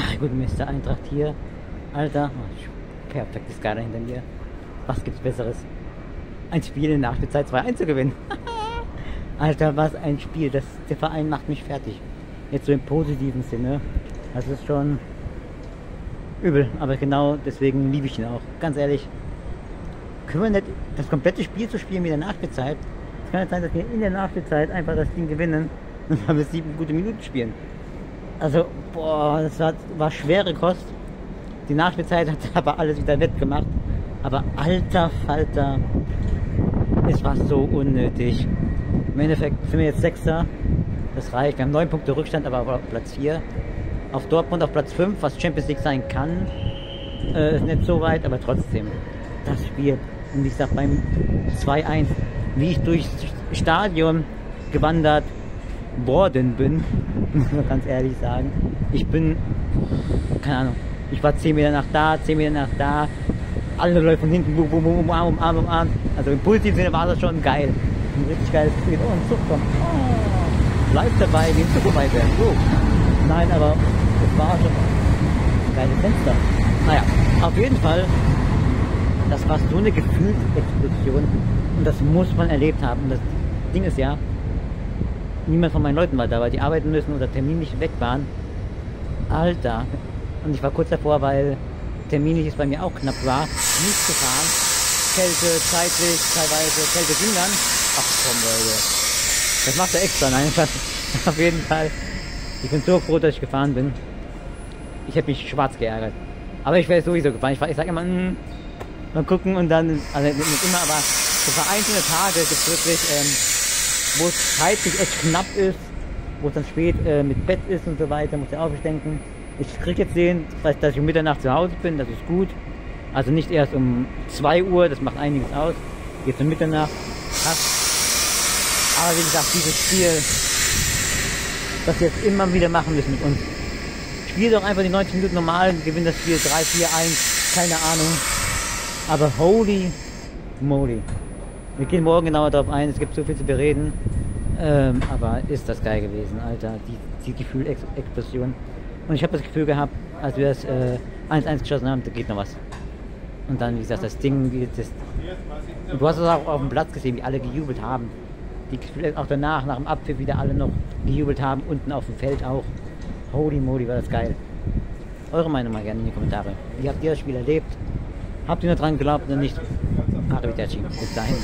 Ach, gut, Mr. Eintracht hier. Alter, oh, perfektes Kader hinter mir. Was gibt's Besseres? Ein Spiel in der Nachspielzeit 2-1 zu gewinnen. Alter, was ein Spiel. Das, der Verein macht mich fertig. Jetzt so im positiven Sinne. Das ist schon übel. Aber genau deswegen liebe ich ihn auch. Ganz ehrlich. Können wir nicht das komplette Spiel zu spielen in der Nachspielzeit? Es kann nicht sein, dass wir in der Nachspielzeit einfach das Ding gewinnen und dann wir sieben gute Minuten spielen. Also, boah, das war, war schwere Kost. Die Nachspielzeit hat aber alles wieder wettgemacht. Aber alter Falter, es war so unnötig. Im Endeffekt sind wir jetzt Sechster. Das reicht. Wir haben neun Punkte Rückstand, aber auf Platz 4. Auf Dortmund auf Platz 5, was Champions League sein kann. Äh, ist nicht so weit, aber trotzdem. Das Spiel. Und wie gesagt, beim 2-1, wie ich durchs Stadion gewandert worden bin, muss man ganz ehrlich sagen. Ich bin, keine Ahnung, ich war 10 Meter nach da, 10 Meter nach da, alle Leute von hinten, bum, bum, bum, umarm, umarm, umarm. Also im positiven Sinne war das schon geil. Ein richtig geiles Spiel. Oh, ein Zug kommt. Oh, bleib dabei, wie ein Zug vorbei werden. So. Nein, aber es war schon ein geiles Fenster. Naja, auf jeden Fall, das war so eine Gefühlsexplosion. Und das muss man erlebt haben. Das Ding ist ja, niemand von meinen Leuten war da, weil die arbeiten müssen oder terminlich weg waren. Alter. Und ich war kurz davor, weil terminlich es bei mir auch knapp war, nicht zu fahren. Kälte, zeitlich, teilweise Kälte ging dann. Ach komm, Leute. Das macht er extra, nein, auf jeden Fall. Ich bin so froh, dass ich gefahren bin. Ich hätte mich schwarz geärgert. Aber ich wäre sowieso gefahren. Ich, ich sage immer, mh, mal gucken und dann, also nicht immer, aber so vereinzelte Tage gibt es wirklich, ähm, wo es zeitlich echt knapp ist, wo es dann spät äh, mit Bett ist und so weiter, muss ich auch denken. Ich krieg jetzt sehen, dass ich um Mitternacht zu Hause bin, das ist gut. Also nicht erst um 2 Uhr, das macht einiges aus. Jetzt um Mitternacht, krass. Aber wie gesagt, dieses Spiel, das wir jetzt immer wieder machen müssen mit uns. Spiel doch einfach die 90 Minuten normal, gewinn das Spiel 3, 4, 1, keine Ahnung. Aber holy moly. Wir gehen morgen genauer darauf ein, es gibt so viel zu bereden. Ähm, aber ist das geil gewesen, Alter. Die, die Gefühlexplosion. Und ich habe das Gefühl gehabt, als wir das 1-1 äh, geschossen haben, da geht noch was. Und dann, wie gesagt, das Ding, das, und du hast es auch auf dem Platz gesehen, wie alle gejubelt haben. Die auch danach, nach dem Abpfiff, wieder alle noch gejubelt haben, unten auf dem Feld auch. Holy moly, war das geil. Eure Meinung mal gerne in die Kommentare. Wie habt ihr das Spiel erlebt? Habt ihr nur dran geglaubt oder nicht? Hallo Wiedersehen, bis dahin.